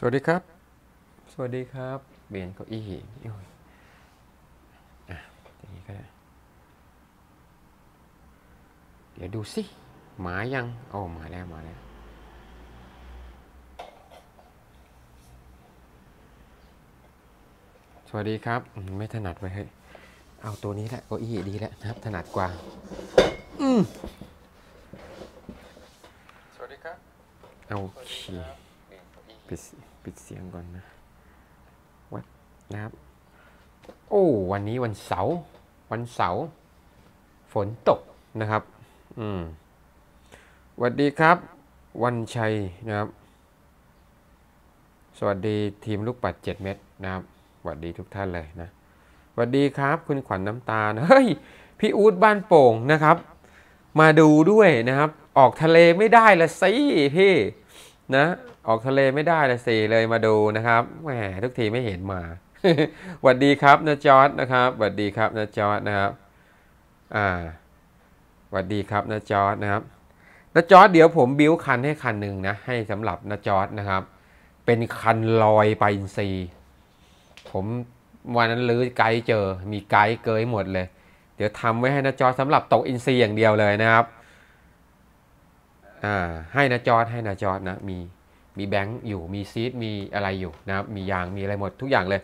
สวัสดีครับ สวัสดีครับเบียนเก้าอี้โอ้ยอะอย่างนี้ก็ได้ เดี๋ยวดูสิหมายังโอ้มาแล้วมาแล้วสวัสดีครับอืมไม่ถนัดไปเฮ้ยเอาตัวนี้แหละเก้าอี้ดีแล้วนะครับ ถนัดกว่าอืมสวัสดีครับโอเค ปิดปิดเสียงก่อนนะวัดนะครับ โอ้วันนี้วันเสาร์วันเสาร์ฝนตกนะครับ อืมสวัสดีครับ วันชัยนะครับ สวัสดีทีมลูกปัด7เม็ดนะครับสวัสดีทุกท่านเลยนะสวัสดีครับ คุณขวัญน้ำตาลเฮ้ยพี่อูดบ้านโป่งนะครับ มาดูด้วยนะครับ ออกทะเลไม่ได้ละสิพี่ นะ ออกทะเลไม่ได้ละสิเลยมาดูนะครับแหมทุกทีไม่เห็นมาสวัสดีครับน้าจอร์ดนะครับสวัสดีครับน้าจอร์ดนะครับ อ่าสวัสดีครับน้าจอร์ดนะครับน้าจอร์ดเดี๋ยวผมบิ้วคันให้คันหนึ่งนะ ให้สำหรับน้าจอร์ดนะครับ เป็นคันลอยไปอินทรีผมวันนั้นรื้อไกด์เจอ มีไกด์เกยหมดเลย เดี๋ยวทำไว้ให้น้าจอร์ดสำหรับตกอินทรีอย่างเดียวเลยนะครับ อ่าให้น้าจอร์ดให้น้าจอร์ดนะมีมี blank อยู่มี seat มีอะไรอยู่นะครับมียางมีอะไรหมดทุกอย่างเลย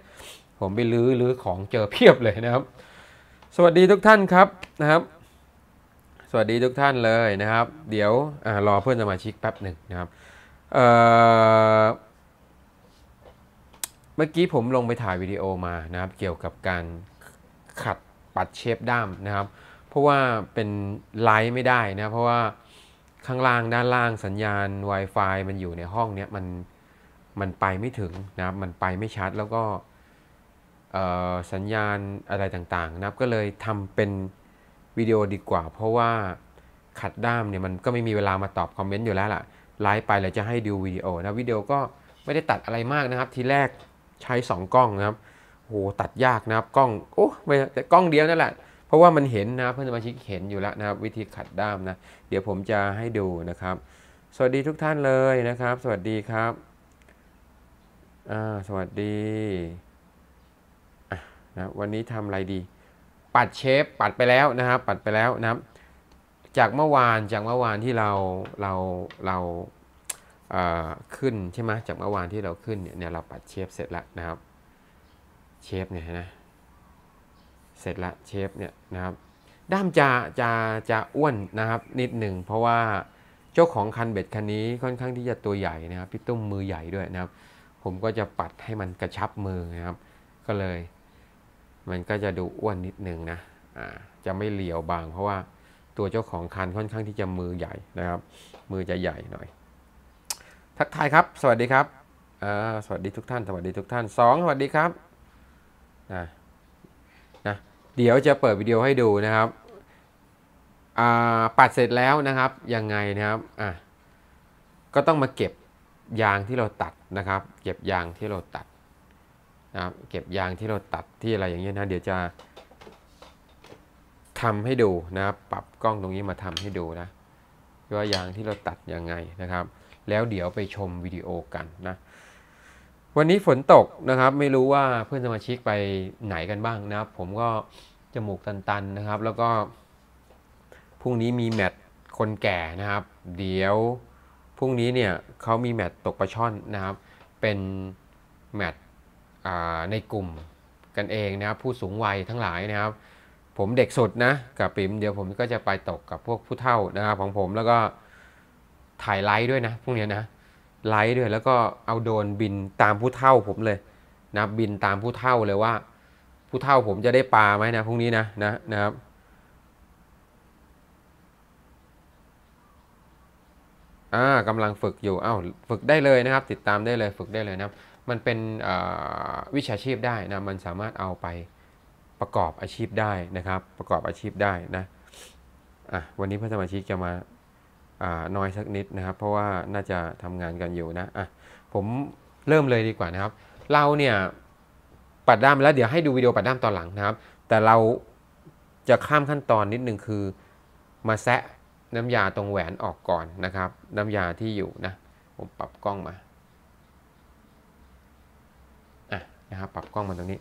ผมไปรื้อรื้อของเจอเพียบเลยนะครับ สวัสดีทุกท่านครับนะครับ สวัสดีทุกท่านเลยนะครับ เดี๋ยวอรอเพื่อนสมาชิกแป๊บหนึ่งนะครับเเมื่อกี้ผมลงไปถ่ายวิดีโอมานะครับ เกี่ยวกับการขัดปัดเชฟด้ามนะครับ เพราะว่าเป็นไลฟ์ไม่ได้นะเพราะว่า ข้างล่างด้านล่างสัญญาณ Wi-Fi มันอยู่ในห้องเนี้ยมันมันไปไม่ถึงนะครับมันไปไม่ชัดแล้วก็สัญญาณอะไรต่างๆนะครับก็เลยทำเป็นวิดีโอดีกว่า เพราะว่าขัดด้ามเนี่ยมันก็ไม่มีเวลามาตอบคอมเมนต์อยู่แล้วล่ะไลฟ์ไปเราจะให้ดูวิดีโอนะวิดีโอก็ไม่ได้ตัดอะไรมากนะครับ ทีแรกใช้ 2 กล้องนะครับโหตัดยากนะครับกล้องโอ้ไม่แต่กล้องเดียวนั่นแหละ ราะว่ามันเห็นนะเพื่อนสมาชิกเห็นอยู่แล้วนะครับ วิธีขัดด้ามนะ เดี๋ยวผมจะให้ดูนะครับ สวัสดีทุกท่านเลยนะครับ สวัสดีครับสวัสดีนะวันนี้ทำอะไรดี ปัดเชฟปัดไปแล้วนะครับ ปัดไปแล้วนะครับ จากเมื่อวานจากเมื่อวานที่เราเราเราเขึ้นใช่ไหมจากเมื่อวานที่เราขึ้นเนี่ยเนี่ยเราปัดเชฟเสร็จแล้วนะครับ เชฟเนี่ยนะ เสร็จละเชฟเนี่ยนะครับด้ามจะจะจะอ้วนนะครับนิดหนึ่งเพราะว่าเจ้าของคันเบ็ดคันนี้ค่อนข้างที่จะตัวใหญ่นะครับพี่ตุ้มมือใหญ่ด้วยนะครับ ผมก็จะปัดให้มันกระชับมือนะครับ ก็เลย มันก็จะดูอ้วนนิดหนึ่งนะอ่าจะไม่เหลียวบาง เพราะว่าตัวเจ้าของคันค่อนข้างที่จะมือใหญ่นะครับ มือจะใหญ่หน่อย ทักทายครับ สวัสดีครับอ่าสวัสดีทุกท่าน สวัสดีทุกท่านสองสวัสดีครับอ่า เดี๋ยวจะเปิดวิดีโอให้ดูนะครับปัดเสร็จแล้วนะครับยังไงนะครับอะก็ต้องมาเก็บยางที่เราตัดนะครับ เก็บยางที่เราตัดนะครับเก็บยางที่เราตัดที่อะไรอย่างเงี้ยนะเดี๋ยวจะทำให้ดูนะครับปรับกล้องตรงนี้มาทำให้ดูนะว่ายางที่เราตัดยังไงนะครับ แล้วเดี๋ยวไปชมวิดีโอกันนะ วันนี้ฝนตกนะครับ ไม่รู้ว่าเพื่อนสมาชิกไปไหนกันบ้างนะครับ ผมก็จมูกตันๆนะครับ แล้วก็พรุ่งนี้มีแมตช์คนแก่นะครับ เดี๋ยวพรุ่งนี้เนี่ยเขามีแมตช์ตกปลาช่อนนะครับ เป็นแมตช์ในกลุ่มกันเองนะครับ ผู้สูงวัยทั้งหลายนะครับ ผมเด็กสุดนะกับปิ๋มเดี๋ยวผมก็จะไปตกกับพวกผู้เฒ่านะครับของผมแล้วก็ถ่ายไลฟ์ด้วยนะพวกเนี้นะ ไลฟ์ด้วย แล้วก็เอาโดนบินตามผู้เท่าผมเลยนะบินตามผู้เท่าเลยว่า ผู้เท่าผมจะได้ปลาไหมนะพรุ่งนี้นะนะนะครับอ่ากำลังฝึกอยู่อ้าวฝึกได้เลยนะครับ ติดตามได้เลย ฝึกได้เลยนะครับ มันเป็นอาวิชาชีพได้นะ มันสามารถเอาไปประกอบอาชีพได้นะครับ ประกอบอาชีพได้นะ อะ วันนี้เพื่อนสมาชิกจะมา น้อยสักนิดนะครับ เพราะว่าน่าจะทำงานกันอยู่นะอะผมเริ่มเลยดีกว่านะครับ เราเนี่ยปัดด้ามแล้วเดี๋ยวให้ดูวิดีโอปัดด้ามตอนหลังนะครับ แต่เราจะข้ามขั้นตอนนิดนึงคือ มาแซะน้ำยาตรงแหวนออกก่อนนะครับ น้ำยาที่อยู่นะ ผมปรับกล้องมาอะนะครับปรับกล้องมาตรงนี้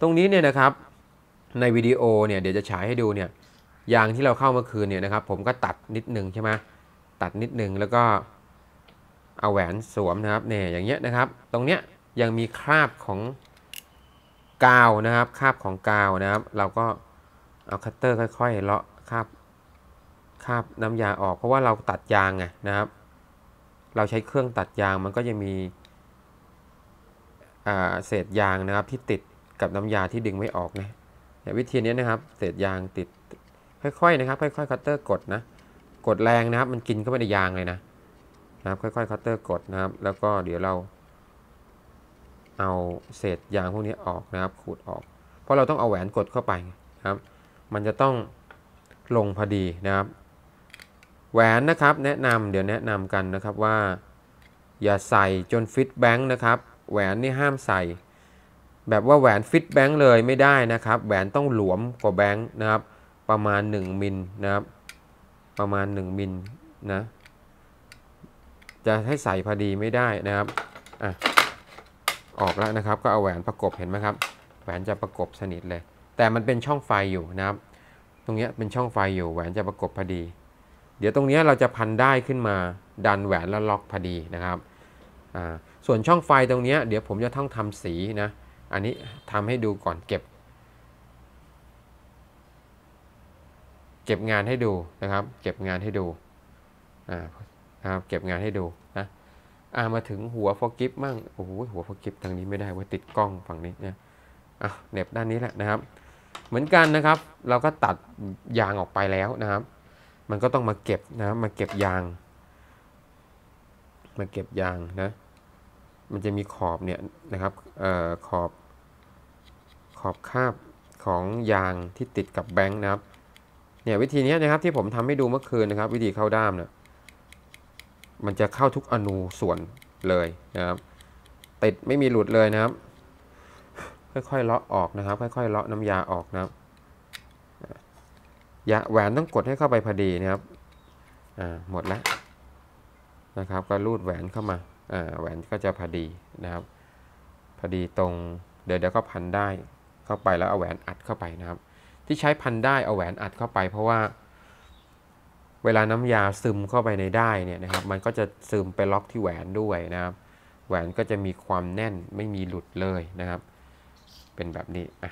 ตรงนี้เนี่ยนะครับในวิดีโอเนี่ยเดี๋ยวจะฉายให้ดูเนี่ยยางที่เราเข้าเมื่อคืนเนี่ยนะครับ ผมก็ตัดนิดนึงใช่ไหม ตัดนิดนึงแล้วก็เอาแหวนสวมนะครับเนี่ยอย่างเงี้ยนะครับ ตรงเนี้ยยังมีคราบของกาวนะครับคราบของกาวนะครับ เราก็เอาคัตเตอร์ค่อยๆเลาะคราบคราบน้ำยาออกเพราะว่าเราตัดยางไงนะครับ เราใช้เครื่องตัดยางมันก็จะมีเศษยางนะครับที่ติดกับน้ำยาที่ดึงไม่ออกนะวิธีนี้นะครับ เศษยางติดค่อยๆนะครับ ค่อยๆคัตเตอร์กดนะ กดแรงนะครับ มันกินเข้าไปในยางเลยนะนะครับ ค่อยๆคัตเตอร์กดนะครับ แล้วก็เดี๋ยวเราเอาเศษยางพวกนี้ออกนะครับ ขูดออก เพราะเราต้องเอาแหวนกดเข้าไปนะครับ มันจะต้องลงพอดีนะครับ แหวนนะครับแนะนำเดี๋ยวแนะนำกันนะครับว่า อย่าใส่จนฟิตแบงค์นะครับ แหวนนี่ห้ามใส่ แบบว่าแหวนฟิตแบงค์เลยไม่ได้นะครับ แหวนต้องหลวมกว่าแบงค์นะครับ ประมาณ 1มิลนะครับ ประมาณ 1 มิลนะ จะให้ใส่พอดีไม่ได้นะครับอะออกแล้วนะครับ ก็เอาแหวนประกบเห็นไหมครับ แหวนจะประกบสนิทเลย แต่มันเป็นช่องไฟอยู่นะครับ ตรงนี้เป็นช่องไฟอยู่แหวนจะประกบพอดี เดี๋ยวตรงนี้เราจะพันได้ขึ้นมาดันแหวนแล้วล็อกพอดีนะครับอ่าส่วนช่องไฟตรงนี้เดี๋ยวผมจะต้องทำสีนะ อันนี้ทำให้ดูก่อนเก็บ เก็บงานให้ดูนะครับ เก็บงานให้ดูนะครับเก็บงานให้ดูนะอ่ามาถึงหัวฟอกิฟมั่งโอ้โหหัวฟอกิฟทางนี้ไม่ได้ว่าติดกล้องฝั่งนี้นะอะเน็บด้านนี้แหละนะครับ เหมือนกันนะครับ เราก็ตัดยางออกไปแล้วนะครับ มันก็ต้องมาเก็บนะครับมาเก็บยาง มาเก็บยางนะ มันจะมีขอบเนี่ยนะครับออขอบขอบคาบของยางที่ติดกับแบงค์นะครับ เนี่ยวิธีนี้นะครับที่ผมทำให้ดูเมื่อคืนนะครับ วิธีเข้าด้ามเนี่ยมันจะเข้าทุกอนูส่วนเลยนะครับ ติดไม่มีหลุดเลยนะครับ ค่อยๆเลาะออกนะครับ ค่อยๆเลาะน้ำยาออกนะครับยาแหวนต้องกดให้เข้าไปพอดีนะครับอ่าหมดแล้วนะครับ ก็รูดแหวนเข้ามาอ่าแหวนก็จะพอดีนะครับพอดีตรงเดี๋ยวเดี๋ยวก็พันได้เข้าไปแล้วเอาแหวนอัดเข้าไปนะครับ ที่ใช้พันได้เอาแหวนอัดเข้าไป เพราะว่า เวลาน้ำยาซึมเข้าไปในได้เนี่ยนะครับมันก็จะซึมไปล็อกที่แหวนด้วยนะครับ แหวนก็จะมีความแน่นไม่มีหลุดเลยนะครับ เป็นแบบนี้อะ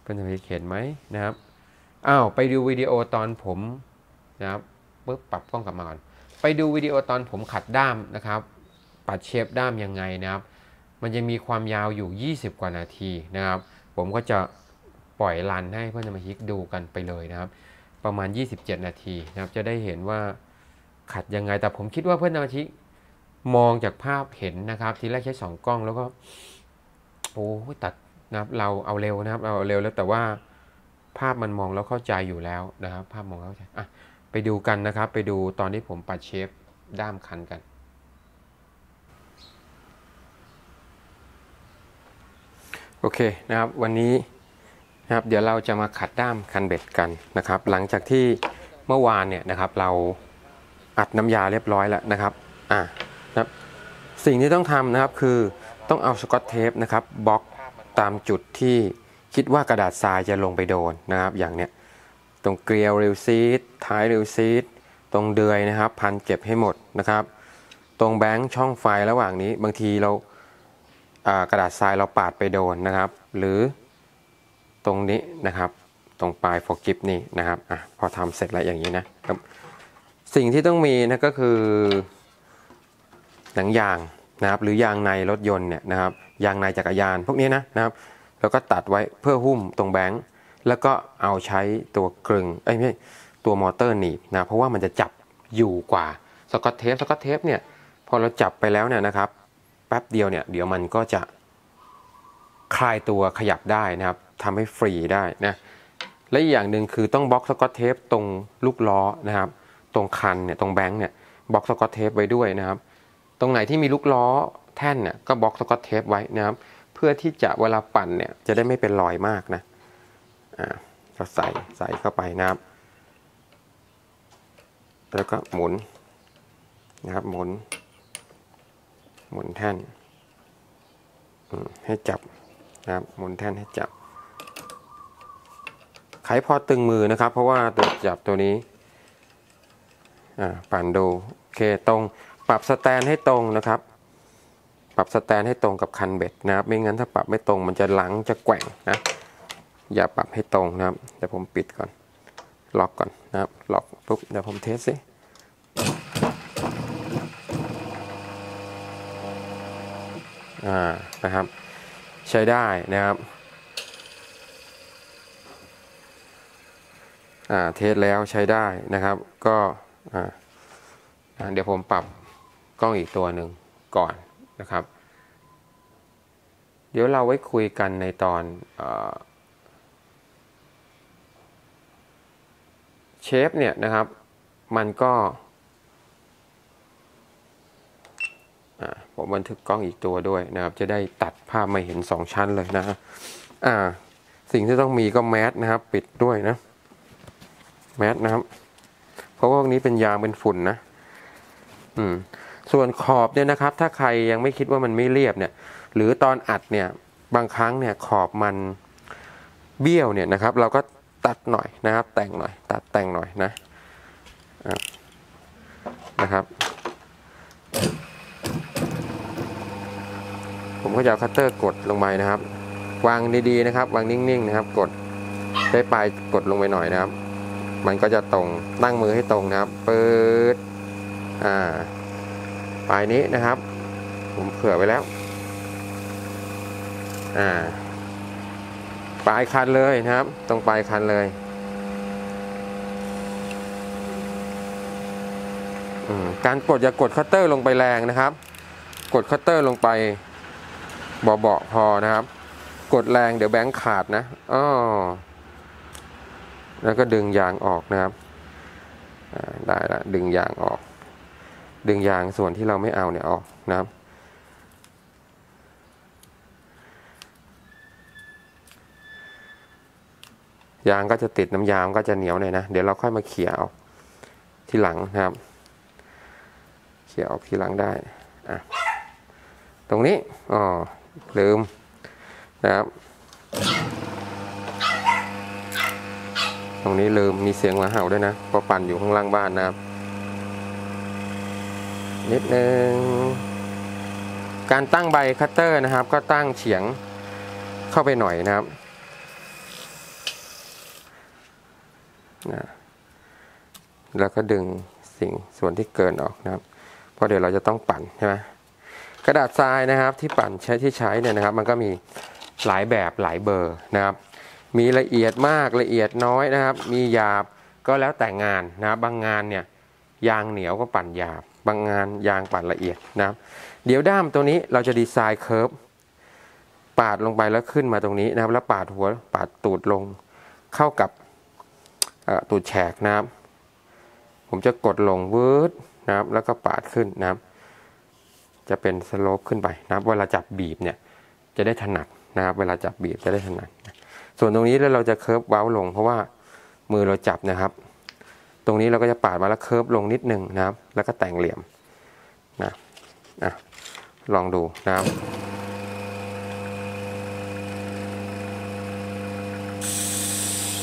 เพื่อนจะเห็นไหมนะครับอ้าวไปดูวิดีโอตอนผมนะครับปึ๊บปรับกล้องกลับมาก่อนไปดูวิดีโอตอนผมขัดด้ามนะครับ ปัดเชฟด้ามยังไงนะครับ มันจะมีความยาวอยู่ 20 กว่านาทีนะครับ ผมก็จะ ปล่อยรันให้เพื่อนสมาชิกดูกันไปเลยนะครับ ประมาณ 27 นาทีนะครับ จะได้เห็นว่าขัดยังไง แต่ผมคิดว่าเพื่อนสมาชิกมองจากภาพเห็นนะครับ ทีแรกใช้ 2 กล้องแล้วก็โอ้ตัดนะครับเราเอาเร็วนะครับเราเอาเร็วแล้วแต่ว่าภาพมันมองแล้วเข้าใจอยู่แล้วนะครับ ภาพมองเข้าใจอะไปดูกันนะครับ ไปดูตอนที่ผมปัดเชฟด้ามคันกันโอเคนะครับ วันนี้ นะครับเดี๋ยวเราจะมาขัดด้ามคันเบ็ดกันนะครับ หลังจากที่เมื่อวานเนี่ยนะครับเราอัดน้ำยาเรียบร้อยแล้วนะครับอ่านะครับสิ่งที่ต้องทำนะครับคือต้องเอาสกอตเทปนะครับบล็อกตามจุดที่คิดว่ากระดาษทรายจะลงไปโดนนะครับ อย่างเนี้ยตรงเกลียวเรลซีดท้ายเรลซีดตรงเดือยนะครับ พันเก็บให้หมดนะครับ ตรงแบงค์ช่องไฟระหว่างนี้ บางทีเรากระดาษทรายเราปาดไปโดนนะครับ หรือ ตรงนี้นะครับ ตรงปลายฟอกิฟนี่นะครับอพอทำเสร็จแล้วอย่างนี้นะครับ สิ่งที่ต้องมีนะก็คือหนังยางนะครับ หรือยางในรถยนต์เนี่ยนะครับ ยางในจักรยานพวกนี้นะนะครับแล้วก็ตัดไว้เพื่อหุ้มตรง blank แล้วก็เอาใช้ตัวกลึงเอ้ไม่ใช่ตัวมอเตอร์หนีบนะเพราะว่ามันจะจับอยู่กว่าสกอตเทปสกอตเทปเนี่ยพอเราจับไปแล้วเนี่ยนะครับ แป๊บเดียวเนี่ยเดี๋ยวมันก็จะคลายตัวขยับได้นะครับทำให้ฟรีได้นะและอีกอย่างหนึ่งคือต้องบล็อกสกอตเทปตรงลูกล้อนะครับ ตรงคันเนี่ยตรง blank เนี่ยบล็อกสกอตเทปไว้ด้วยนะครับ ตรงไหนที่มีลูกล้อแท่นเนี่ยก็บล็อกสกอตเทปไว้นะครับ เพื่อที่จะเวลาปั่นเนี่ยจะได้ไม่เป็นรอยมากนะอ่าก็ใส่ใส่เข้าไปนะครับ แล้วก็หมุนนะครับหมุน หมุนแท่นให้จับนะครับหมุนแท่นให้จับ ไขพอตึงมือนะครับ เพราะว่าตัวจับตัวนี้อ่าปั่นดูโอเคตรงปรับสแตนให้ตรงนะครับ ปรับสแตนให้ตรงกับคันเบ็ดนะครับ ไม่งั้นถ้าปรับไม่ตรงมันจะหลังจะแกว่งนะอย่าปรับให้ตรงนะครับเดี๋ยวผมปิดก่อนล็อกก่อนนะครับล็อกปุ๊บเดี๋ยวผมเทสสิอ่านะครับ ใช้ได้นะครับ อ่า เทสแล้วใช้ได้นะครับ ก็เดี๋ยวผมปรับกล้องอีกตัวหนึ่งก่อนนะครับ เดี๋ยวเราไว้คุยกันในตอนเชฟเนี่ยนะครับ มันก็ผมบันทึกกล้องอีกตัวด้วยนะครับ จะได้ตัดภาพไม่เห็นสองชั้นเลยนะอ่า สิ่งที่ต้องมีก็แมสนะครับ ปิดด้วยนะ แมสนะครับ เพราะว่าพวกนี้เป็นยางเป็นฝุ่นนะ อืม ส่วนขอบเนี่ยนะครับ ถ้าใครยังไม่คิดว่ามันไม่เรียบเนี่ย หรือตอนอัดเนี่ย บางครั้งเนี่ยขอบมันเบี้ยวเนี่ยนะครับ เราก็ตัดหน่อยนะครับ แต่งหน่อย ตัดแต่งหน่อยนะอะนะครับผมก็จะเอาคัตเตอร์กดลงไปนะครับ วางดีๆนะครับ วางนิ่งๆนะครับ กดได้ปลายกดลงไปหน่อยนะครับ มันก็จะตรงตั้งมือให้ตรงนะครับเปิดอ่าปลายนี้นะครับ ผมเผื่อไว้แล้วอ่าปลายคันเลยนะครับ ตรงปลายคันเลยการกดอย่ากดคัตเตอร์ลงไปแรงนะครับ กดคัตเตอร์ลงไปเบาๆพอนะครับ กดแรงเดี๋ยว blank ขาดนะอ้อ แล้วก็ดึงยางออกนะครับได้ละดึงยางออก ดึงยางส่วนที่เราไม่เอาเนี่ยออกนะครับ ยางก็จะติดน้ำยางก็จะเหนียวหน่อยนะ เดี๋ยวเราค่อยมาเขี่ยเอาที่หลังนะครับ เขี่ยออกที่หลังได้อะตรงนี้อ๋อลืมนะครับ ตรงนี้ลืมมีเสียงหมาเห่าด้วยนะเพราะปั่นอยู่ข้างล่างบ้านนะครับ นิดนึง การตั้งใบคัตเตอร์นะครับ ก็ตั้งเฉียงเข้าไปหน่อยนะครับนะแล้วก็ดึงสิ่งส่วนที่เกินออกนะครับ เพราะเดี๋ยวเราจะต้องปั่นใช่ไหมกระดาษทรายนะครับที่ปั่นใช้ที่ใช้เนี่ยนะครับ มันก็มีหลายแบบหลายเบอร์นะครับ มีละเอียดมากละเอียดน้อยนะครับ มีหยาบก็แล้วแต่งานนะบบางงานเนี่ยยางเหนียวก็ปั่นหยาบ บางงานยางปั่นละเอียดนะครับ เดี๋ยวด้ามตัวนี้เราจะดีไซน์เคิร์ฟปาดลงไปแล้วขึ้นมาตรงนี้นะครับ แล้วปาดหัวปาดตูดลงเข้ากับตูดแฉกนะครับ ผมจะกดลงวืดนะครับ แล้วก็ปาดขึ้นนะครับ จะเป็น slope ขึ้นไปนะครับ เวลาจับบีบเนี่ยจะได้ถนัดนะครับ เวลาจับบีบจะได้ถนัด ส่วนตรงนี้แล้วเราจะ curve เว้าลง เพราะว่ามือเราจับนะครับ ตรงนี้เราก็จะปาดมาแล้ว curve ลงนิดหนึ่งนะครับ แล้วก็แต่งเหลี่ยมนะอะลองดูนะครับ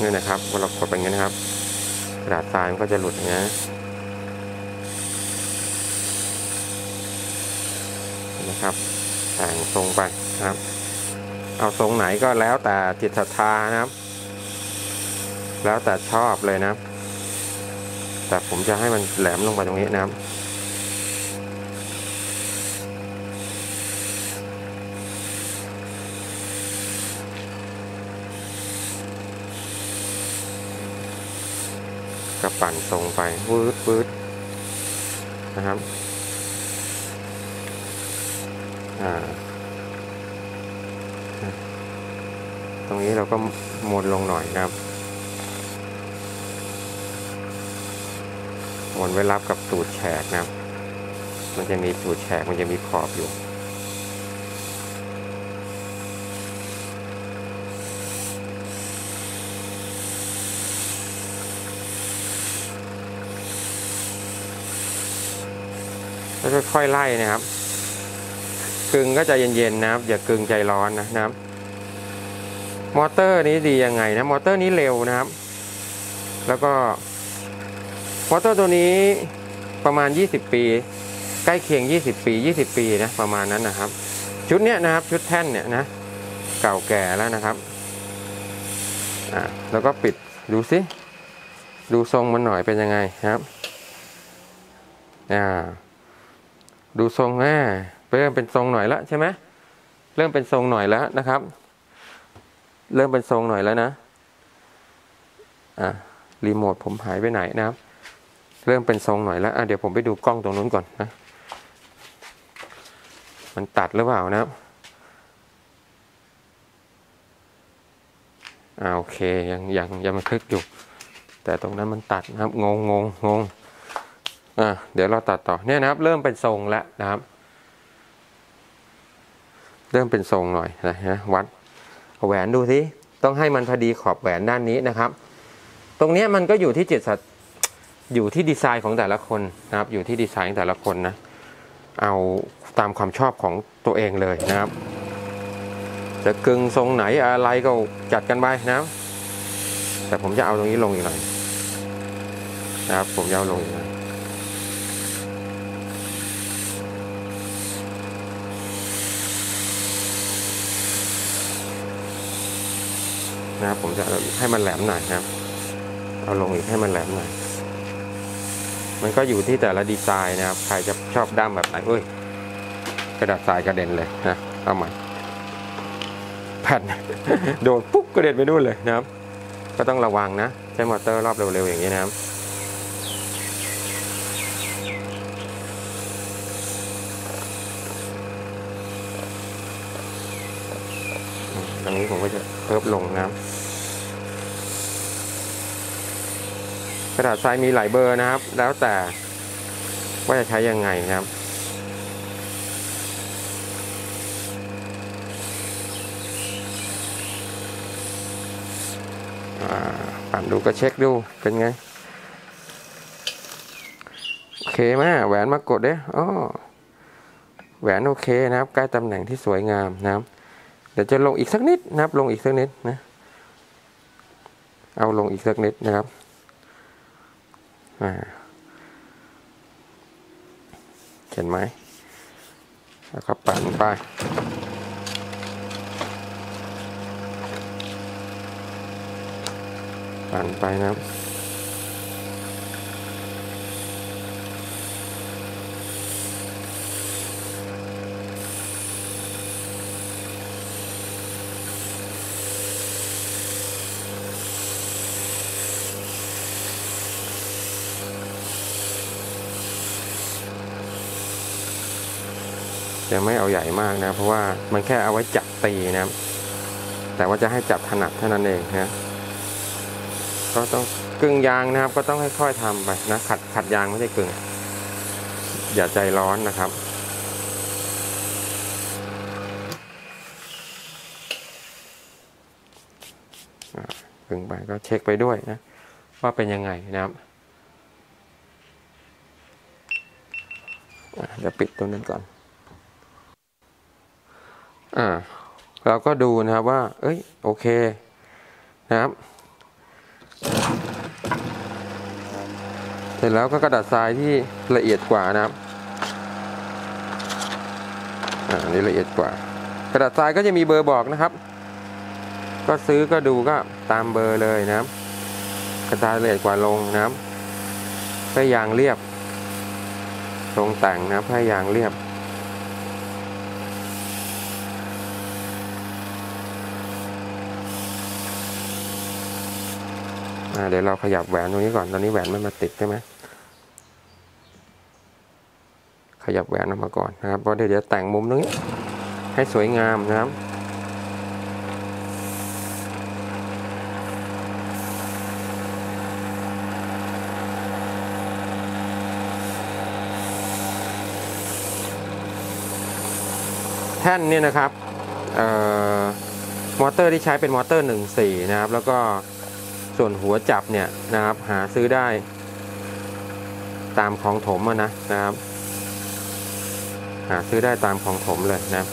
นี่นะครับเวลากดไปงี้นะครับกระดาษทรายมันก็จะหลุดอย่างนี้นะครับแต่งทรงไปนะครับ เอาทรงไหนก็แล้วแต่จิตศรัทธานะครับ แล้วแต่ชอบเลยนะ แต่ผมจะให้มันแหลมลงไปตรงนี้นะครับก็ปั่นทรงไปวืดวืดนะครับ อ่า ตรง นี้เราก็มวนลงหน่อยนะครับมวนไว้รับกับตูดแฉกนะครับ มันจะมีตูดแฉกมันจะมีขอบอยู่แล้วค่อยๆไล่นะครับ กลึงก็ใจเย็นๆนะครับ อย่ากลึงใจร้อนนะครับ มอเตอร์นี้ดียังไงนะมอเตอร์นี้เร็วนะครับ แล้วก็มอเตอร์ตัวนี้ประมาณ 20 ปี ใกล้เคียง 20 ปี 20 ปีนะประมาณนั้นนะครับ ชุดเนี้ยนะครับชุดแท่นเนี่ยนะเก่าแก่แล้วนะครับอ่าแล้วก็ปิดดูสิดูทรงมันหน่อยเป็นยังไงครับอ่าดูทรงแม่เริ่มเป็นทรงหน่อยแล้วใช่ไหมเริ่มเป็นทรงหน่อยแล้วนะครับ เริ่มเป็นทรงหน่อยแล้วนะ อ่ารีโมทผมหายไปไหนนะครับ เริ่มเป็นทรงหน่อยแล้วอะเดี๋ยวผมไปดูกล้องตรงนู้นก่อนนะ มันตัดหรือเปล่านะครับอ่าโอเคยังยังยังมันคลิกอยู่ แต่ตรงนั้นมันตัดนะครับงงงงงงอ่าเดี๋ยวเราตัดต่อเนี่ยนะครับ เริ่มเป็นทรงแล้วนะครับ เริ่มเป็นทรงหน่อยนะฮะวัด แหวนดูสิต้องให้มันพอดีขอบแหวนด้านนี้นะครับ ตรงนี้มันก็อยู่ที่จิตสัตอยู่ที่ดีไซน์ของแต่ละคนนะครับ อยู่ที่ดีไซน์ของแต่ละคนนะ เอาตามความชอบของตัวเองเลยนะครับ จะกึ่งทรงไหนอะไรก็จัดกันไปนะครับ แต่ผมจะเอาตรงนี้ลงอีกหน่อยนะครับ ผมจะเอาลงอีกหน่อย นะครับ ผมจะให้มันแหลมหน่อยครับ เอาลงอีกให้มันแหลมหน่อย มันก็อยู่ที่แต่ละดีไซน์นะครับ ใครจะชอบด้ามแบบไหนเอ้ย กระดาษทรายกระเด็นเลยนะ เอาใหม่แผ่นโดนปุ๊บกระเด็นไปนู่นเลยนะครับ ก็ต้องระวังนะ ใช้มอเตอร์รอบเร็วๆอย่างนี้นะครับตรงนี้ผมก็จะเพิ่มลงนะครับ ระดาษทรายมีหลายเบอร์นะครับ แล้วแต่ว่าจะใช้ยังไงนะครับอ่าปั่นดูก็เช็คดูเป็นไง โอเคไหมแหวนมากดเด้อ๋อแหวนโอเคนะครับใกล้ตำแหน่งที่สวยงามนะครับ เดี๋ยวจะลงอีกสักนิดนะครับ ลงอีกสักนิดนะ เอาลงอีกสักนิดนะครับ เห็นไหม แล้วก็ปั่นไปปั่นไปนะ ไม่เอาใหญ่มากนะ เพราะว่ามันแค่เอาไว้จับตีนะแต่ว่าจะให้จับถนัดเท่านั้นเองนะก็ต้องกึ่งยางนะครับ ก็ต้องค่อยๆทำไปนะขัดขัดยางไม่ใช่กึ่งอย่าใจร้อนนะครับกึ่งไปก็เช็คไปด้วยนะ ว่าเป็นยังไงนะครับอะเดี๋ยวปิดตัวนั้นก่อน อ่าเราก็ดูนะครับว่า เอ้ย โอเค นะครับ เสร็จแล้วก็กระดาษทรายที่ละเอียดกว่านะครับ อ่าอันนี้ละเอียดกว่า กระดาษทรายก็จะมีเบอร์บอกนะครับ ก็ซื้อก็ดูก็ตามเบอร์เลยนะครับ กระดาษละเอียดกว่าลงนะครับเพื่อยางเรียบ ตรงแต่งนะครับเพื่อยางเรียบ เดี๋ยวเราขยับแหวนตรงนี้ก่อน ตอนนี้แหวนไม่มาติดใช่ไหมขยับแหวนออกมาก่อนนะครับเพราะเดี๋ยวจะแต่งมุมตรงนี้ให้สวยงามนะครับแท่นเนี่ยนะครับออมอเตอร์ที่ใช้เป็นมอเตอร์ 1.4 นะครับ แล้วก็ ส่วนหัวจับเนี่ยนะครับ หาซื้อได้ ตามของถมนะนะครับ หาซื้อได้ตามของผมเลยนะ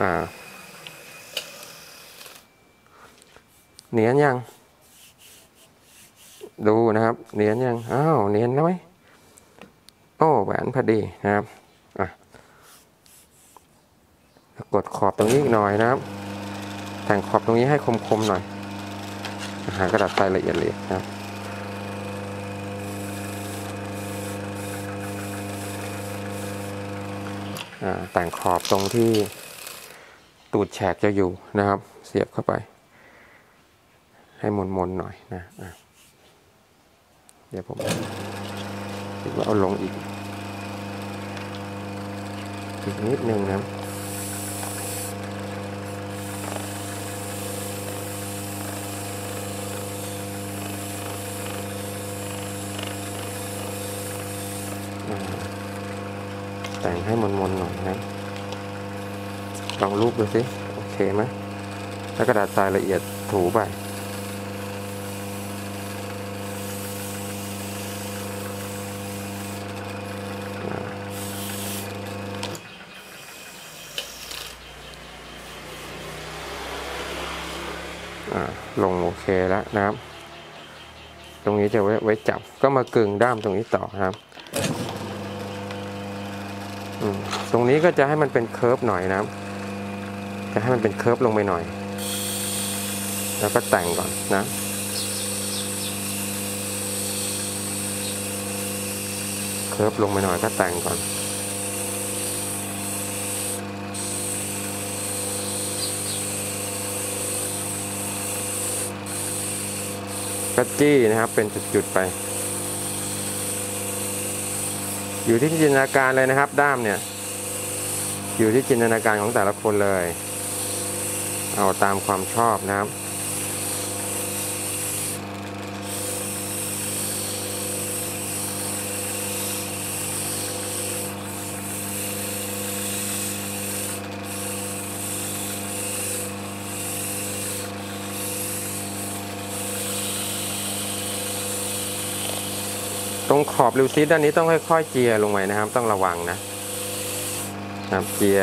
อ่าเนียนยัง ดูนะครับ เนียนยัง อ้าว เนียนแล้วไหมโอ้แหวนพอดีนะครับ อะ ก ดขอบตรงนี้อีกหน่อยนะครับ แต่งขอบตรงนี้ให้คมๆหน่อย หากระดาษทรายละเอียดเลยนะครับแต่งขอบตรงที่ตูดแฉกจะอยู่นะครับ เสียบเข้าไป ให้มนๆหน่อยนะะเดี๋ยวผมคิดว่าเอาลงอีก อีกนิดนึงนะครับ อ่าแต่ง ให้มนๆหน่อยนะลองรูปดูสิโอเคไหมแล้วกระดาษทรายละเอียดถูไปลงโอเคแล้วนะครับ ตรงนี้จะไว้ไวจับก็มากึงด้ามตรงนี้ต่อนะครับ ตรงนี้ก็จะให้มันเป็น curve หน่อยนะจะให้มันเป็น curve ลงไปหน่อย แล้วก็แต่งก่อนนะ curve ลงไปหน่อยก็แต่งก่อนก็จี้นะครับเป็นจุดๆไป อยู่ที่จินตนาการเลยนะครับ ด้ามเนี่ย อยู่ที่จินตนาการของแต่ละคนเลย เอาตามความชอบนะครับ รงขอบริวซิสด้านนี้ต้องค่อยๆเจียลงไปนะครับ ต้องระวังนะนะครับเจีย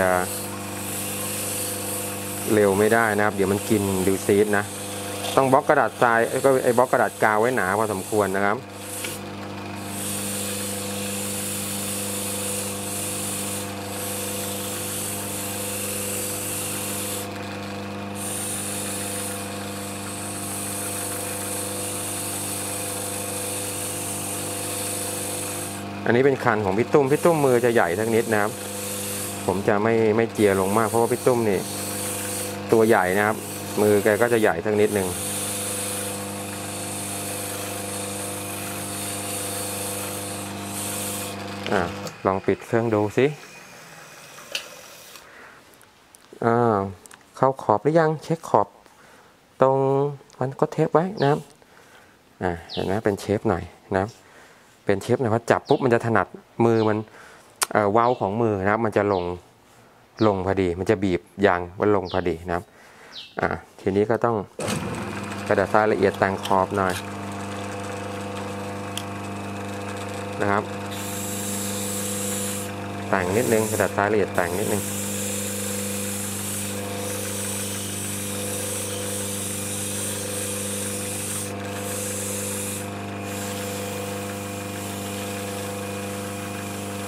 เร็วไม่ได้นะครับ เดี๋ยวมันกินริวซิสนะ ต้องบล็อกกระดาษทรายก็ไอ้บล็อกกระดาษกาวไว้หนาพอสมควรนะครับ อันนี้เป็นคันของพี่ตุ้มพี่ตุ้มมือจะใหญ่ทั้งนิดนะครับ ผมจะไม่ไม่เจียลงมากเพราะว่าพี่ตุ้มนี่ ตัวใหญ่นะครับ มือแกก็จะใหญ่ทั้งนิดนึงอ่าลองปิดเครื่องดูสิอ่าเข้าขอบหรือยังเช็คขอบ ตรงมันก็เทปไว้นะครับอ่าเห็นไหมเป็นเชฟหน่อยนะครับ เป็นเชฟนะพอจับปุ๊บมันจะถนัดมือมันเอ่อเว้าของมือนะครับ มันจะลงลงพอดี มันจะบีบยางมันลงพอดีนะครับอ่าทีนี้ก็ต้องกระดาษทรายละเอียดแต่งขอบหน่อยนะครับ แต่งนิดนึงกระดาษทรายละเอียดแต่งนิดนึง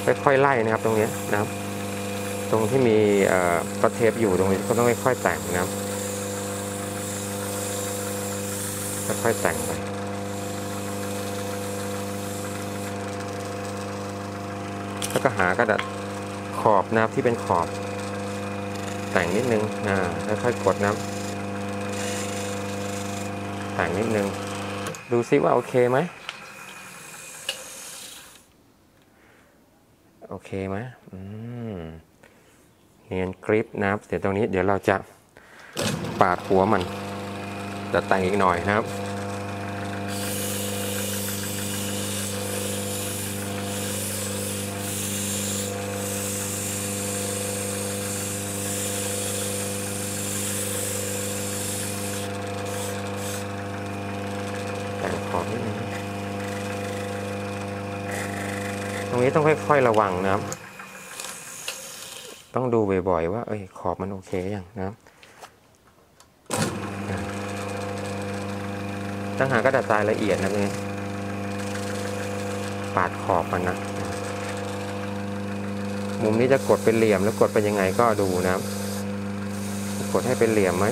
ค่อยๆไล่นะครับตรงนี้นะครับ ตรงที่มีเอ่อก็เทปอยู่ตรงนี้ก็ต้องค่อยๆแต่งนะครับค่อยๆแต่งไปแล้วก็หากระดาษขอบนะครับที่เป็นขอบ แต่งนิดนึงนะค่อยๆกดนะครับแต่งนิดนึง ดูซิว่าโอเคไหม อเคไหมอืมเนียนกริปนะครับเดี๋ยวตรงนี้เดี๋ยวเราจะปาดหัวมันจะแต่งอีกหน่อยนะครับ แต่งขอบนิดนึง รงนี้ ต้องค่อย ๆ ระวังนะครับ ต้องดูบ่อยๆว่า เอ้ยขอบมันโอเคยังนะครับต้องหากระดาษทรายละเอียดนะตรงนี้ปาดขอบมันนะ มุมนี้จะกดเป็นเหลี่ยมแล้วกดเป็นยังไงก็ดูนะครับ กดให้เป็นเหลี่ยมไหม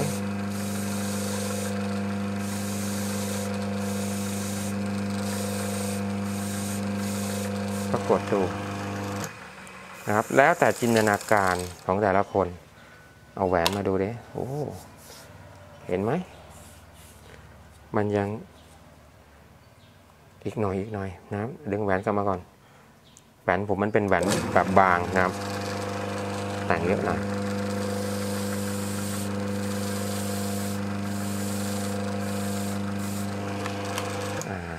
ก็กดดูนะครับ แล้วแต่จินตนาการของแต่ละคน เอาแหวนมาดูดิโอ้เห็นไหม มันยังอีกหน่อยอีกหน่อยนะครับดึงแหวนกลับมาก่อน แหวนผมมันเป็นแหวนแบบบางนะครับ แต่งเยอะหน่อย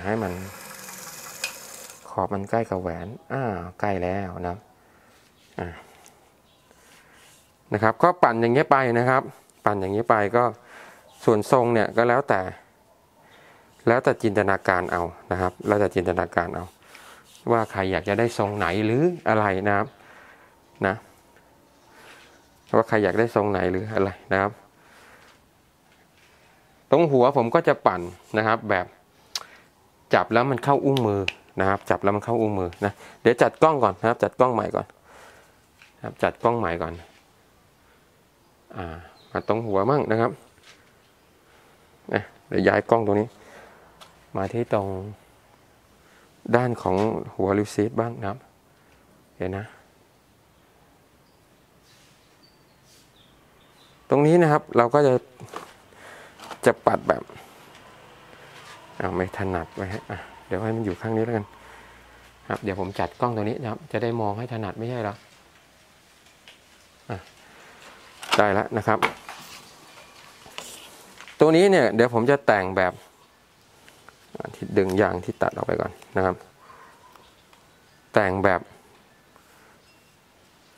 ให้มัน อบมันใกล้กับแหวน อ่า ใกล้แล้วนะอ่านะครับ ก็ปั่นอย่างเงี้ยไปนะครับ ปั่นอย่างเงี้ยไปก็ส่วนทรงเนี่ยก็แล้วแต่ แล้วแต่จินตนาการเอานะครับ แล้วแต่จินตนาการเอา ว่าใครอยากจะได้ทรงไหนหรืออะไรนะครับ นะ ว่าใครอยากได้ทรงไหนหรืออะไรนะครับ ตรงหัวผมก็จะปั่นนะครับแบบจับแล้วมันเข้าอุ้งมือ นะครับ จับแล้วมันเข้าอุ้งมือนะเดี๋ยวจัดกล้องก่อนนะครับ จัดกล้องใหม่ก่อนนะครับจัดกล้องใหม่ก่อนอ่ามาตรงหัวมั่งนะครับนะเดี๋ยวย้ายกล้องตรงนี้ มาที่ตรงด้านของหัวลิวซีดบ้างนะครับเห็นนะ ตรงนี้นะครับเราก็จะจะปัดแบบเอาไม่ถนัดไว้ฮะอะ เดี๋ยวให้มันอยู่ข้างนี้แล้วกันครับ เดี๋ยวผมจัดกล้องตัวนี้นะครับ จะได้มองให้ถนัดไม่ใช่หรออะได้แล้วนะครับ ตัวนี้เนี่ยเดี๋ยวผมจะแต่งแบบที่ดึงยางที่ตัดออกไปก่อนนะครับ แต่งแบบ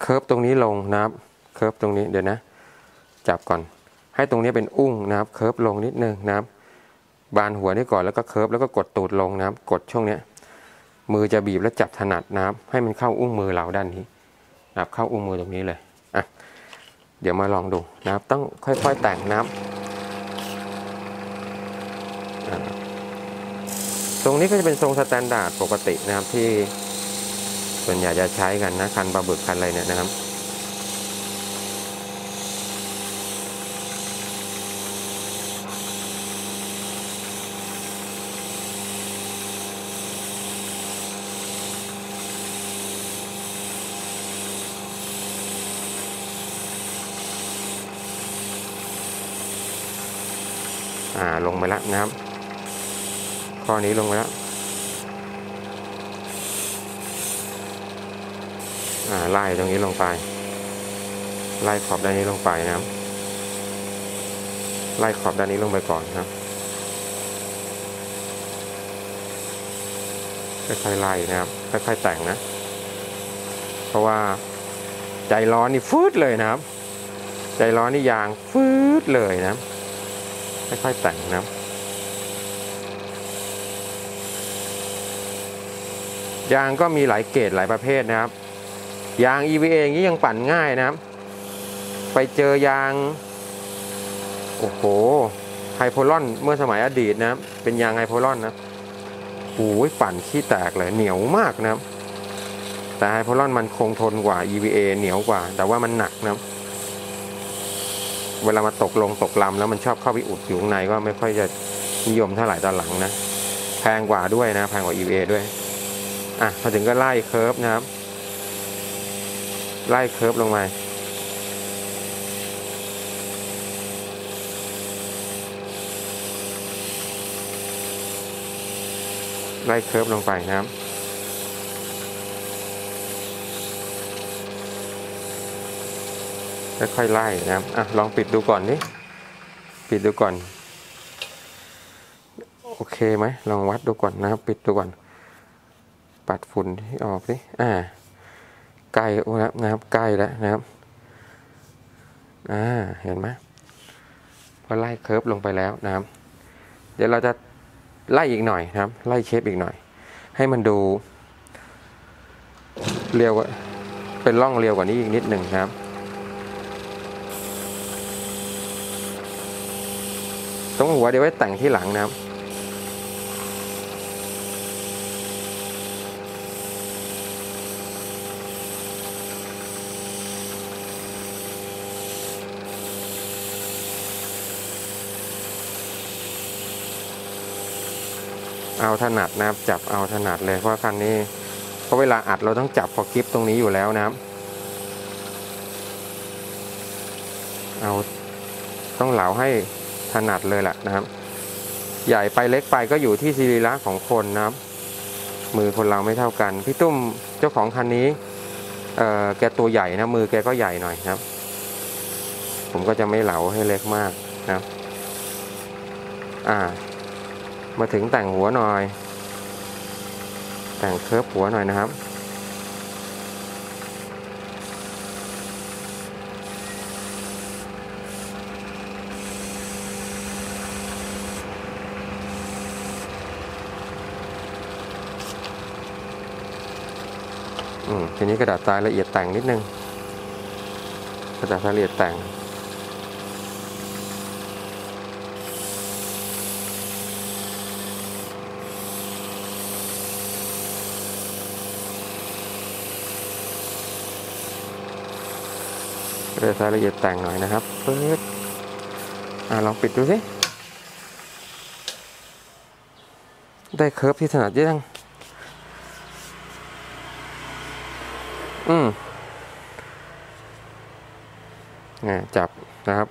curve ตรงนี้ลงนะครับ curve ตรงนี้เดี๋ยวนะ จับก่อน ให้ตรงนี้เป็นอุ้งนะครับ curve ลงนิดนึงนะครับ ปาดหัวนี่ก่อนแล้วก็ curve แล้วก็กดตูดลงนะครับ กดช่วงเนี้ยมือจะบีบแล้วจับถนัดนะครับ ให้มันเข้าอุ้งมือเราด้านนี้นะครับเข้าอุ้งมือตรงนี้เลยอะเดี๋ยวมาลองดูนะครับ ต้องค่อยๆแต่งนะครับตรงนี้ก็จะเป็นทรง standard ปกตินะครับที่ส่วนใหญ่จะใช้กันนะคันปลาบึกคันอะไรเนี่ยนะครับ อ่าลงไปแล้ว นะครับข้อนี้ลงไปแล้วไล่ตรงนี้ลงไป ไล่ขอบด้านนี้ลงไปนะครับ ไล่ขอบด้านนี้ลงไปก่อนนะครับค่อยๆไล่นะครับค่อยๆแต่งนะ เพราะว่าใจร้อนนี่ฟืดเลยนะครับ ใจร้อนนี่ยางฟืดเลยนะครับค่อยๆแต่งนะครับ ยางก็มีหลายเกรดหลายประเภทนะครับ ยาง EVA อย่างนี้ยังปั่นง่ายนะครับ ไปเจอยาง โอ้โหไฮโพลอนเมื่อสมัยอดีตนะเป็นยางไฮโพลอนนะโอ้ยปั่นขี้แตกเลยเหนียวมากนะแต่ Hypalon มันคงทนกว่า EVA เหนียวกว่า แต่ว่ามันหนักนะเวลามาตกลงตกลำแล้วมันชอบเข้าไปอุดอยู่ข้างในก็ไม่ค่อยจะนิยมเท่าไหร่ตอนหลังนะ แพงกว่าด้วยนะแพงกว่า EVA ด้วย อะพอถึงก็ไล่ curve นะครับ ไล่ curve ลงมาไล่เคิร์ฟลงไปนะครับ ค่อยๆไล่นะครับ อะ ลองปิดดูก่อนนี่ปิดดูก่อน โอเคไหม ลองวัดดูก่อนนะครับ ปิดดูก่อน ปัดฝุ่นที่ออกสิอ่าใกล้แล้วนะครับใกล้แล้วนะครับอ่าเห็นไหมพอไล่เคิร์ฟลงไปแล้วนะครับ เดี๋ยวเราจะไล่อีกหน่อยนะครับ ไล่เชฟอีกหน่อย ให้มันดู เรียวกว่าเป็นร่องเรียวกว่านี้อีกนิดหนึ่งนะครับตรงหัวเดี๋ยวไว้แต่งที่หลังนะครับ เอาถนัดนะครับจับเอาถนัดเลยเพราะคันนี้เพราะเวลาอัดเราต้องจับพอคลิปตรงนี้อยู่แล้วนะครับ เอาต้องเหลาให้ถนัดเลยแหละนะครับ ใหญ่ไปเล็กไปก็อยู่ที่ศีรีระของคนนะครับ มือคนเราไม่เท่ากัน พี่ตุ้มเจ้าของคันนี้เออแกตัวใหญ่นะมือแกก็ใหญ่หน่อยครับ ผมก็จะไม่เหลาให้เล็กมากนะครับอ่า มาถึงแต่งหัวหน่อย แต่งเคิร์ฟหัวหน่อยนะครับอืมทีนี้กระดาษทรายละเอียดแต่งนิดนึง กระดาษทรายละเอียดแต่ง กระดาษทรายละเอียดแต่งหน่อยนะครับปึ๊บอ่าลองปิดดูสิได้เคิร์ฟที่ถนัดยังอืมนี่จับนะครับ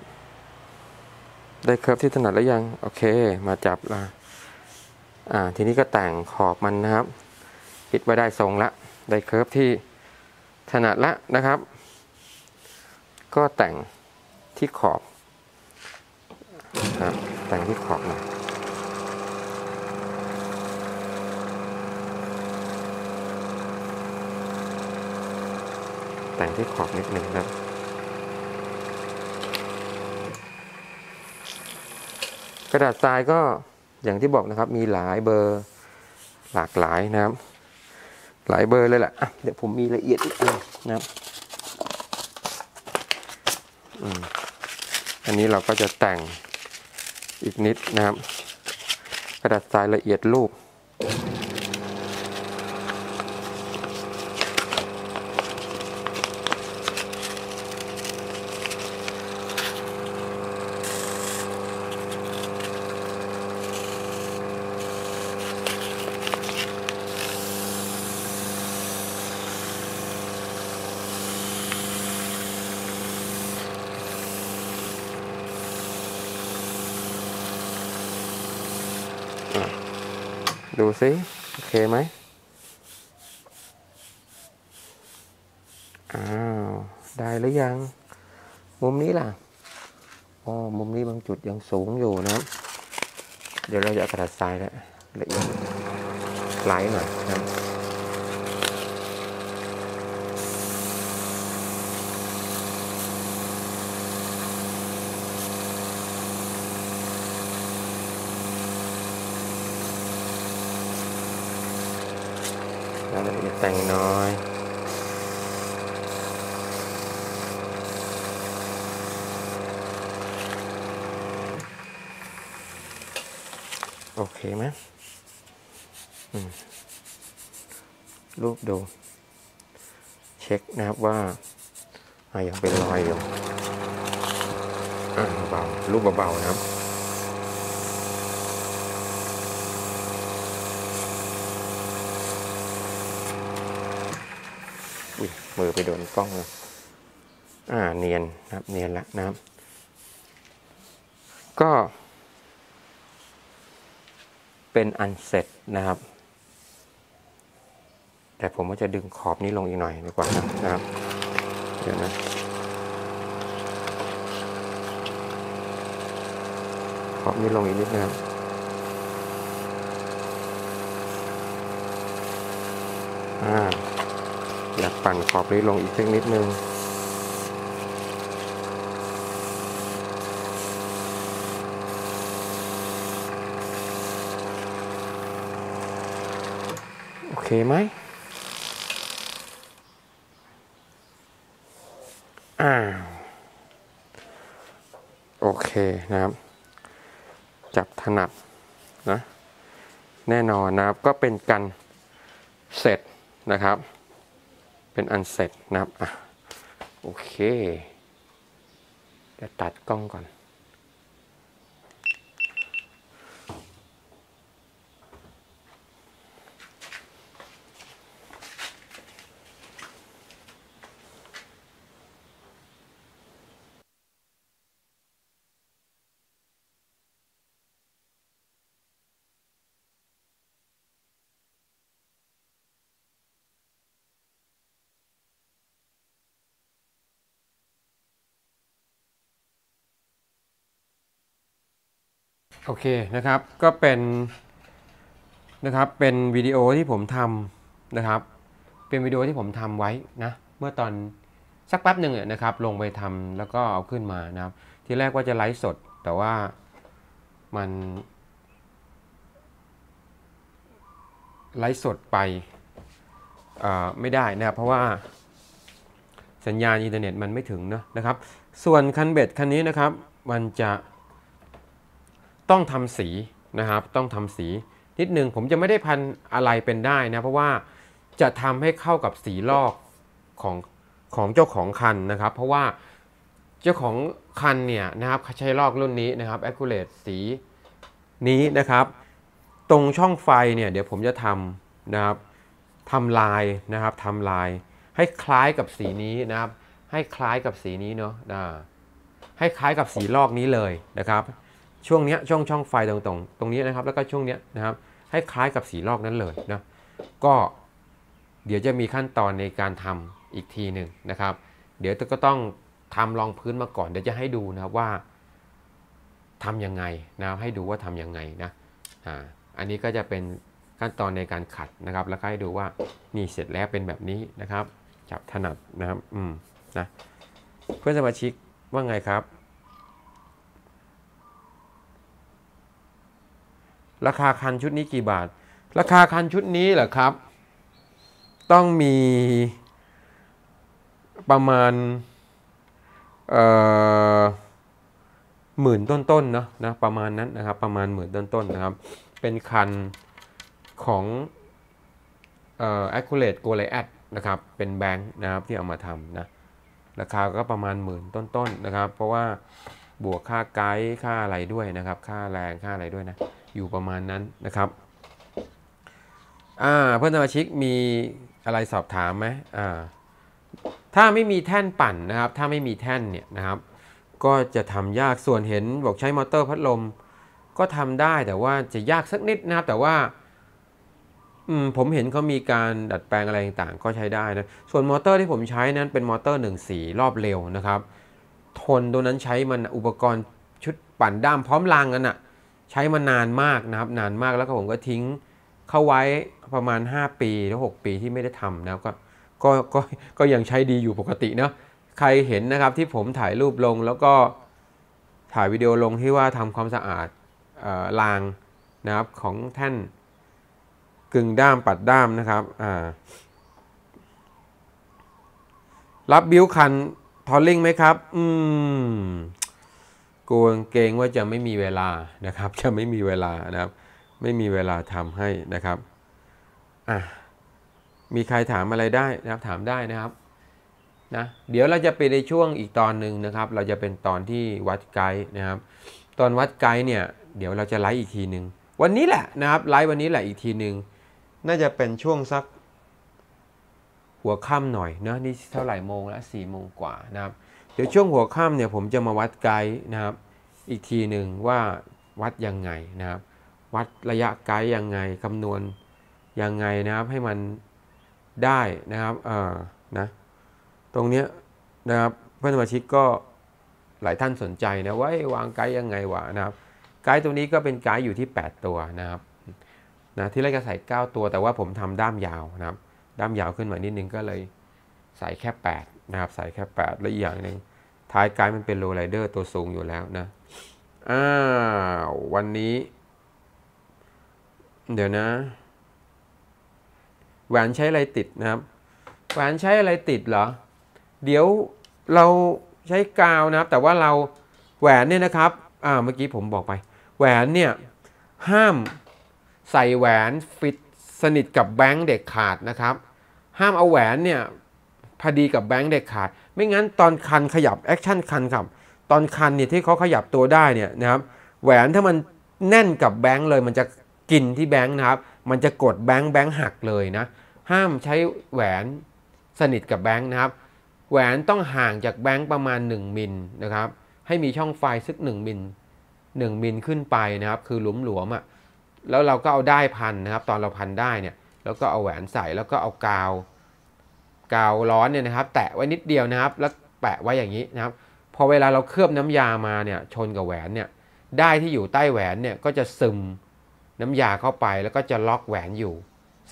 ได้เคิร์ฟที่ถนัดแล้วยัง โอเค มาจับละอ่า ทีนี้ก็แต่งขอบมันนะครับคิดไว่าได้ทรงละ ได้เคิร์ฟที่ถนัดละนะครับ ก็แต่งที่ขอบครับแต่งที่ขอบหน่อยแต่งที่ขอบนิดหนึ่งครับ กระดาษทรายก็อย่างที่บอกนะครับ มีหลายเบอร์หลากหลายนะครับ หลายเบอร์เลยแหละะเดี๋ยวผมมีละเอียดอีกอันนะครับ อันนี้เราก็จะแต่งอีกนิดนะครับ กระดาษทรายละเอียดรูป สิ โอเคไหมอ้าว ได้หรือยัง มุมนี้ล่ะอ๋อมุมนี้บางจุดยังสูงอยู่นะ เดี๋ยวเราจะกระดาษทรายละละเอียดไล่หน่อยนะครับ ราย ละเอียดแต่งน้อย โอเคไหมมรูปดู เช็คนะครับว่าอะยังเป็นรอยอยู่อ่าเบารูปเบาๆนะครับ มือไปโดนกล้องเลยอ่าเนียนนะครับ เนียนล้วนะครับ ก็ เป็นอันเสร็จนะครับ แต่ผมก็จะดึงขอบนี้ลงอีกหน่อยดีกว่านะครับ เดี๋ยวนะขอบนี้ลงอีกนิดนะครับ ปั่นขอบนี้ลงอีกสักนิดนึงโอเคไหมอ่าโอเคนะครับ จับถนัดนะแน่นอนนะครับก็เป็นกันเสร็จนะครับ เป็นอันเสร็จนะครับอะโอเคจะตัดกล้องก่อน เคนะครับก็เป็นนะครับเป็นวิดีโอที่ผมทำนะครับ เป็นวิดีโอที่ผมทำไว้นะเมื่อตอนสักแป๊บหนึ่งเนี่ยนะครับ ลงไปทำแล้วก็เอาขึ้นมานะครับ ทีแรกว่าจะไลฟ์สดแต่ว่ามันไลฟ์สดไปไม่ได้นะครับเพราะว่าสัญญาณอินเทอร์เน็ตมันไม่ถึงนะนะครับ ส่วนคันเบ็ดคันนี้นะครับ มันจะ ต้องทำสีนะครับ ต้องทำสีนิดนึงผมจะไม่ได้พันอะไรเป็นได้นะ เพราะว่าจะทำให้เข้ากับสีลอกของของเจ้าของคันนะครับ เพราะว่าเจ้าของคันเนี่ยนะครับใช้ลอกรุ่นนี้นะครับ Accurate สีนี้นะครับ ตรงช่องไฟเนี่ยเดี๋ยวผมจะทำนะครับทำลายนะครับทำลาย ให้คล้ายกับสีนี้นะครับ ให้คล้ายกับสีนี้เนาะให้คล้ายกับสีลอกนี้เลยนะครับ ช่วงนี้ช่องช่องไฟตรงตรงตรงนี้นะครับ แล้วก็ช่วงนี้นะครับ ให้คล้ายกับสีลอกนั้นเลยนะก็เดี๋ยวจะมีขั้นตอนในการทำอีกทีหนึ่งนะครับ เดี๋ยวก็ต้องทำรองพื้นมาก่อนเดี๋ยวจะให้ดูนะครับว่าทํำยังไงนะให้ดูว่าทํำยังไงนะอ่าอันนี้ก็จะเป็นขั้นตอนในการขัดนะครับ แล้วก็ให้ดูว่านี่เสร็จแล้วเป็นแบบนี้นะครับ จับถนัดนะครับ อืมนะเพื่อนสมาชิกว่าไงครับ ราคาคันชุดนี้กี่บาท ราคาคันชุดนี้เหรอครับ ต้องมีประมาณหมื่นต้นๆเนาะนะประมาณนั้นนะครับประมาณหมื่นต้นๆนะครับ เป็นคันของเอ่อ Accurate Go l i a d นะครับ เป็นแบงค์นะครับที่เอามาทำนะราคาก็ประมาณหมื่นต้นๆนนะครับ เพราะว่าบวกค่าไกด์ค่าอะไรด้วยนะครับ ค่าแรงค่าอะไรด้วยนะ อยู่ประมาณนั้นนะครับเพื่อนสมาชิกมีอะไรสอบถามไหมถ้าไม่มีแท่นปั่นนะครับ ถ้าไม่มีแท่นเนี่ยนะครับ ก็จะทำยากส่วนเห็นบอกใช้มอเตอร์พัดลม ก็ทำได้แต่ว่าจะยากสักนิดนะครับ แต่ว่าผมเห็นเขามีการดัดแปลงอะไรต่างๆ ก็ใช้ได้นะ ส่วนมอเตอร์ที่ผมใช้นั้นเป็นมอเตอร์1สีรอบเร็วนะครับ ทนตัวนั้นใช้มันอุปกรณ์ชุดปั่นด้ามพร้อมรางกันอะ ใช้มานานมากนะครับนานมากแล้วก็ผมก็ทิ้งเข้าไว้ประมาณ 5 ปีหรือ 6 ปีที่ไม่ได้ทำนะก็ก็ก็ก็ยังใช้ดีอยู่ปกติเนาะใครเห็นนะครับที่ผมถ่ายรูปลงแล้วก็ถ่ายวิดีโอลงที่ว่าทำความสะอาดรางนะครับของแท่นกึ่งด้ามปัดด้ามนะครับรับบิวคันทอลลิงไหมครับ อืม กลัวเกรงว่าจะไม่มีเวลานะครับ จะไม่มีเวลานะครับ ไม่มีเวลาทำให้นะครับอะมีใครถามอะไรได้นะครับถามได้นะครับนะเดี๋ยวเราจะไปในช่วงอีกตอนหนึ่งนะครับ เราจะเป็นตอนที่วัดไกด์นะครับ ตอนวัดไกด์เนี่ยเดี๋ยวเราจะไลฟ์อีกทีหนึ่งวันนี้แหละนะครับไลฟ์วันนี้แหละอีกทีหนึ่งน่าจะเป็นช่วงสักหัวค่ำหน่อยนะนี่เท่าไหร่โมงแล้วสี่โมงกว่านะครับ เดี๋ยวช่วงหัวค่ำเนี่ยผมจะมาวัดไกด์นะครับ อีกทีหนึ่งว่าวัดยังไงนะครับ วัดระยะไกด์ยังไงคำนวณยังไงนะครับให้มันได้นะครับเออนะตรงเนี้ยนะครับเพื่อนสมาชิกก็หลายท่านสนใจนะว่าวางไกด์ยังไงวะนะครับ ไกด์ตรงนี้ก็เป็นไกด์อยู่ที่ 8 ตัวนะครับนะที่แรกจะใส่ 9 ตัวแต่ว่าผมทำด้ามยาวนะครับ ด้ามยาวขึ้นมานิดนึงก็เลยใส่แค่ 8 นะครับใส่แค่ 8 และอีกอย่างหนึ่งท้ายไกด์มันเป็นโรลไรเดอร์ตัวสูงอยู่แล้วนะอ้าววันนี้ เดี๋ยวนะแหวนใช้อะไรติดนะครับแหวนใช้อะไรติดเหรอ เดี๋ยวเราใช้กาวนะครับ แต่ว่าเราแหวนเนี่ยนะครับอ่าเมื่อกี้ผมบอกไป แหวนเนี่ยห้ามใส่แหวนฟิตสนิทกับ blank เด็ดขาดนะครับ ห้ามเอาแหวนเนี่ย พอดีกับ blank เด็ดขาด ไม่งั้นตอนคันขยับ action คันครับ ตอนคันเนี่ยที่เขาขยับตัวได้เนี่ยนะครับแหวนถ้ามันแน่นกับ blank เลยมันจะกินที่ blank นะครับ มันจะกด blank blank หักเลยนะห้ามใช้แหวนสนิทกับ blank นะครับ แหวนต้องห่างจาก blank ประมาณ 1 มิลนะครับ ให้มีช่องไฟสัก1มิล1มิลขึ้นไปนะครับ คือหลวมๆอะแล้วเราก็เอาได้พันนะครับ ตอนเราพันได้เนี่ยแล้วก็เอาแหวนใส่แล้วก็เอากาว กาวร้อนเนี่ยนะครับ แตะไว้นิดเดียวนะครับ แล้วแปะไว้อย่างนี้นะครับ พอเวลาเราเคลือบน้ำยามาเนี่ยชนกับแหวนเนี่ยได้ที่อยู่ใต้แหวนเนี่ยก็จะซึมน้ำยาเข้าไปแล้วก็จะล็อกแหวนอยู่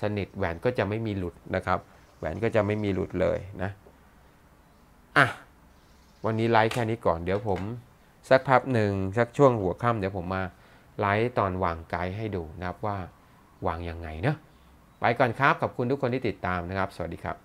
สนิทแหวนก็จะไม่มีหลุดนะครับ แหวนก็จะไม่มีหลุดเลยนะอะวันนี้ไลฟ์แค่นี้ก่อนเดี๋ยวผม สักพักหนึ่งสักช่วงหัวค่ำเดี๋ยวผมมาไลฟ์ตอนวางไกด์ให้ดูนะครับว่าวางยังไงเนาะไปก่อนครับขอบคุณทุกคนที่ติดตามนะครับ สวัสดีครับ